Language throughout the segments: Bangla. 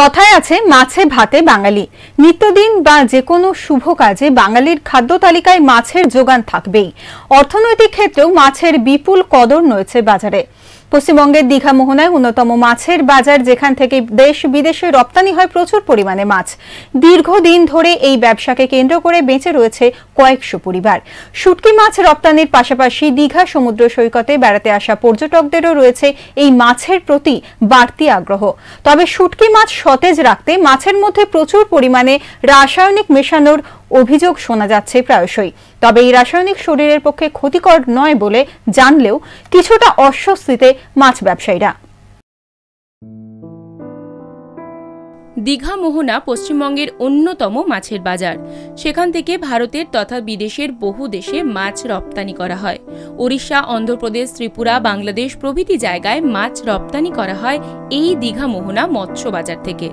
কথায় আছে, মাছে ভাতে বাঙালি। নিত্যদিন বা যে কোনো শুভ কাজে বাঙালির খাদ্য তালিকায় মাছের যোগান থাকবেই। অর্থনৈতিক ক্ষেত্রেও মাছের বিপুল কদর রয়েছে বাজারে। পশ্চিমবঙ্গের দীঘা মোহনায় অন্যতম মাছের বাজার, যেখান থেকে দেশ বিদেশে রপ্তানি হয় প্রচুর পরিমাণে মাছ। দীর্ঘদিন ধরে এই ব্যবসাকে কেন্দ্র করে বেঁচে রয়েছে কয়েকশো পরিবার। শুটকি মাছ রপ্তানির পাশাপাশি দীঘা সমুদ্র সৈকতে বেড়াতে আসা পর্যটকদেরও রয়েছে এই মাছের প্রতি বাড়তি আগ্রহ। তবে শুটকি মাছ সতেজ রাখতে মাছের মধ্যে প্রচুর পরিমাণে রাসায়নিক মেশানোর অভিযোগ শোনা যাচ্ছে প্রায়শই। তবে এই রাসায়নিক শরীরের পক্ষে ক্ষতিকর নয় বলে জানলেও কিছুটা অস্বস্তিতে মাছ ব্যবসায়ীরা। দীঘা মোহনা পশ্চিমবঙ্গের অন্যতম মাছের বাজার। সেখান থেকে ভারতের তথা বিদেশের বহু দেশে মাছ রপ্তানি করা হয়। ওড়িশা, অন্ধ্রপ্রদেশ, ত্রিপুরা, বাংলাদেশ প্রভৃতি জায়গায় মাছ রপ্তানি করা হয় এই দীঘা মোহনা মৎস্য বাজার থেকে।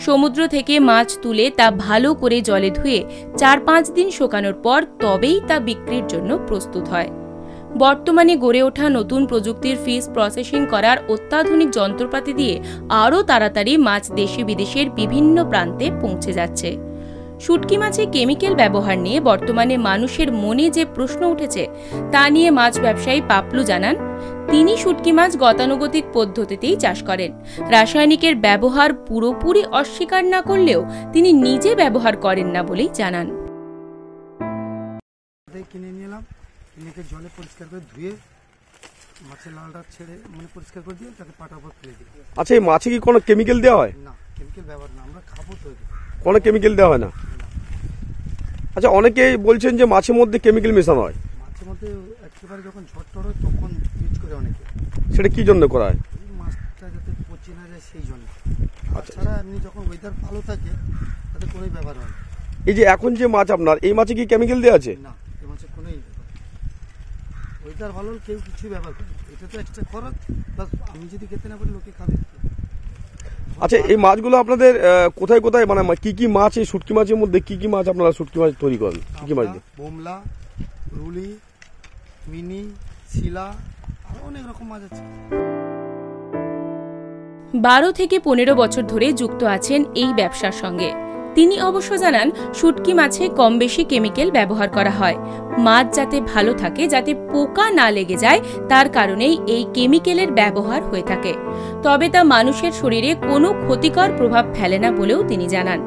সমুদ্র থেকে মাছ তুলে তা ভালো করে জলে ধুয়ে চার পাঁচ দিন শোকানোর পর তবেই তা বিক্রির জন্য প্রস্তুত হয়। বর্তমানে গড়ে ওঠা নতুন প্রযুক্তির ফিস প্রসেসিং করার অত্যাধুনিক যন্ত্রপাতি দিয়ে আরও তাড়াতাড়ি মাছ দেশে বিদেশের বিভিন্ন প্রান্তে পৌঁছে যাচ্ছে। শুটকি মাছে কেমিক্যাল ব্যবহার নিয়ে বর্তমানে মানুষের মনে যে প্রশ্ন উঠেছে, তা নিয়ে মাছ ব্যবসায়ী পাপলু জানান, তিনি শুটকি মাছ গতানুগতিক পদ্ধতিতেই চাষ করেন। রাসায়নিকের ব্যবহার পুরোপুরি অস্বীকার না করলেও তিনি নিজে ব্যবহার করেন না বলেই জানান। এনেকে জলে পরিষ্কার করে ধুয়ে মাছের লালটা ছেড়ে মানে পরিষ্কার করে দিয়ে তাকে পাটা উপর ফেলে দিই। আচ্ছা এই মাছে কি কোনো কেমিক্যাল দেওয়া হয়? না কেমিক্যাল ব্যবহার না আমরা খাব তো কোনো কেমিক্যাল দেওয়া হয় না? আচ্ছা অনেকেই বলছেন যে মাছের মধ্যে কেমিক্যাল মেশানো হয়। মাছের মধ্যে একেবারে যখন ঝড় টড় হয় তখন ইউজ করে অনেকে। সেটা কি জন্য করা হয়? মাছটা যাতে পচে না যায় সেই জন্য। আচ্ছা। তাছাড়া এমনি যখন ওয়েদার ভালো থাকে তাতে কোনোই ব্যবহার হয় না। এই যে এখন যে মাছ আপনার এই মাছে কি কেমিক্যাল দেওয়া আছে? না। ওয়েদার ভালো কেউ কিছুই ব্যবহার করে এটা তো এক্সট্রা খরচ প্লাস আমি যদি খেতে না পারি লোকে খাবে আচ্ছা এই মাছগুলো আপনাদের কোথায় কোথায় মানে কি কি মাছ এই শুটকি মাছের মধ্যে কি কি মাছ আপনারা শুটকি মাছ তৈরি করেন? কি কি মাছ দিয়ে? বোমলা রুলি মিনি শিলা আরও অনেক রকম মাছ আছে। বারো থেকে পনেরো বছর ধরে যুক্ত আছেন এই ব্যবসার সঙ্গে। তিনি অবশ্য জানান, শুটকি মাছে কম বেশি কেমিক্যাল ব্যবহার করা হয়। মাছ যাতে ভালো থাকে, যাতে পোকা না লেগে যায়, তার কারণেই এই কেমিক্যালের ব্যবহার হয়ে থাকে। তবে তা মানুষের শরীরে কোনো ক্ষতিকর প্রভাব ফেলে না বলেও তিনি জানান।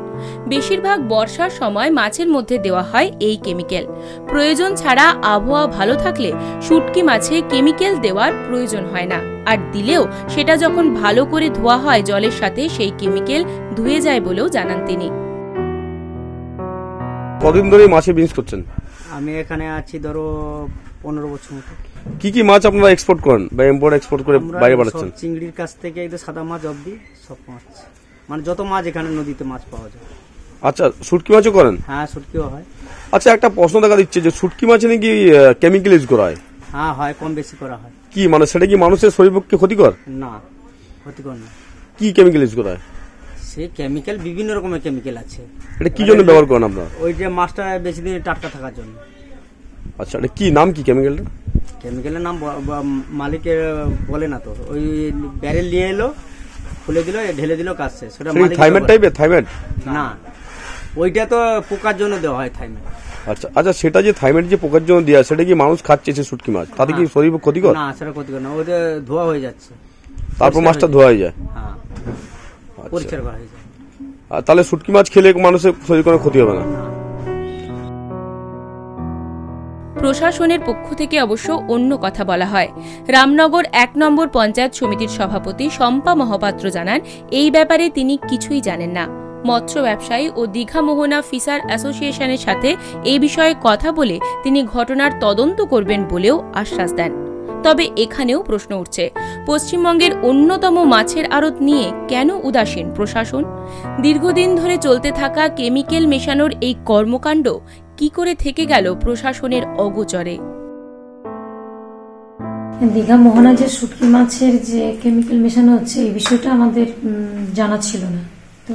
বেশিরভাগ বর্ষার সময় মাছের মধ্যে দেওয়া হয় এই কেমিক্যাল। প্রয়োজন ছাড়া আবহাওয়া ভালো থাকলে শুটকি মাছে কেমিক্যাল দেওয়ার প্রয়োজন হয় না। আর দিলেও সেটা যখন ভালো করে ধোয়া হয় জলের সাথে, সেই কেমিক্যাল ধুয়ে যায় বলেও জানান তিনি। কতদিন ধরে মাছের বিজনেস করছেন? আমি এখানে আছি ধরো পনেরো বছর মতো। কি কি মাছ আপনারা এক্সপোর্ট করেন বা ইম্পোর্ট এক্সপোর্ট করে বাইরে পাঠাচ্ছেন চিংড়ির কাছ থেকে এই তো সাদা মাছ অব্দি সব মাছ। মানে যত মাছ এখানে নদীতে মাছ পাওয়া যায়। আচ্ছা শুটকি মাছও করেন? হ্যাঁ শুটকিও হয়। আচ্ছা একটা প্রশ্ন দেখা দিচ্ছে যে শুটকি মাছে নাকি কেমিক্যাল ইউজ করা হয়? হ্যাঁ হয় কম বেশি করা হয়। কি মানে সেটা কি মানুষের শরীর পক্ষে ক্ষতিকর? না ক্ষতিকর না। কি কেমিক্যাল ইউজ করা হয়? সে কেমিক্যাল বিভিন্ন রকমের কেমিক্যাল আছে। এটা কি জন্য ব্যবহার করেন আপনারা? ওই যে মাছটা বেশি দিন টাটকা থাকার জন্য। আচ্ছা এটা কি নাম কি কেমিক্যালটা কেমিক্যালের নাম মালিকের বলে না তো। ওই ব্যারেল নিয়ে এলো খুলে দিল ঢেলে দিল কাজ শেষ। সেটা থাইমেট। টাইপের থাইমেট না। ওইটা তো পোকার জন্য দেওয়া হয় থাইমেট আচ্ছা আচ্ছা সেটা যে থাইমেট যে পোকার জন্য দেওয়া সেটা কি মানুষ খাচ্ছে সে শুটকি মাছ? তাতে কি শরীর ক্ষতিকর? না সেটা ক্ষতিকর না। ওটা ধোয়া হয়ে যাচ্ছে। তারপর মাছটা ধোয়া হয়ে যায়। হ্যাঁ। পরিষ্কার করা হয়ে আর তাহলে শুটকি মাছ খেলে মানুষের শরীর কোনো ক্ষতি হবে না? প্রশাসনের পক্ষ থেকে অবশ্য অন্য কথা বলা হয়। রামনগর এক নম্বর পঞ্চায়েত সমিতির সভাপতি শম্পা মহাপাত্র জানান এই ব্যাপারে তিনি কিছুই জানেন না। মৎস্য ব্যবসায়ী ও দীঘা মোহনা ফিসার অ্যাসোসিয়েশনের সাথে এই বিষয়ে কথা বলে তিনি ঘটনার তদন্ত করবেন বলেও আশ্বাস দেন। তবে এখানেও প্রশ্ন উঠছে। পশ্চিমবঙ্গের অন্যতম মাছের আড়ত নিয়ে কেন উদাসীন প্রশাসন? দীর্ঘদিন ধরে চলতে থাকা কেমিক্যাল মেশানোর এই কর্মকাণ্ড কি করে থেকে গেল প্রশাসনের অগোচরে? দীঘা মোহনা যে শুটকি মাছের যে কেমিক্যাল মেশানো হচ্ছে, এই বিষয়টা আমাদের জানা ছিল না। তো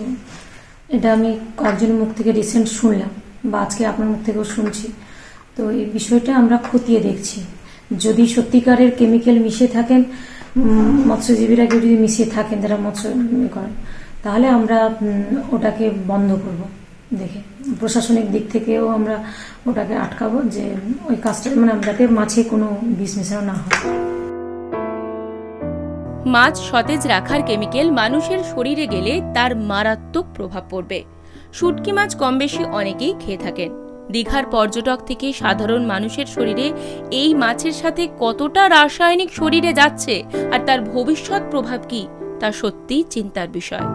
এটা আমি কয়েকজনের মুখ থেকে রিসেন্ট শুনলাম বা আজকে আপনার মুখ থেকেও শুনছি। তো এই বিষয়টা আমরা খতিয়ে দেখছি। যদি সত্যিকারের কেমিক্যাল মিশিয়ে থাকেন মৎস্যজীবীরা কেউ যদি মিশিয়ে থাকেন, যারা মৎস্য ইয়ে করেন, তাহলে আমরা ওটাকে বন্ধ করব দেখে। প্রশাসনিক দিক থেকেও আমরা ওটাকে আটকাবো যে ওই কাজটা মানে যাতে মাছে কোনো বিষ মেশানো না হয়। মাছ সতেজ রাখার কেমিক্যাল মানুষের শরীরে গেলে তার মারাত্মক প্রভাব পড়বে। শুটকি মাছ কম বেশি অনেকেই খেয়ে থাকেন। দীঘার পর্যটক থেকে সাধারণ মানুষের শরীরে এই মাছের সাথে কতটা রাসায়নিক শরীরে যাচ্ছে আর তার ভবিষ্যৎ প্রভাব কি, তা সত্যিই চিন্তার বিষয়।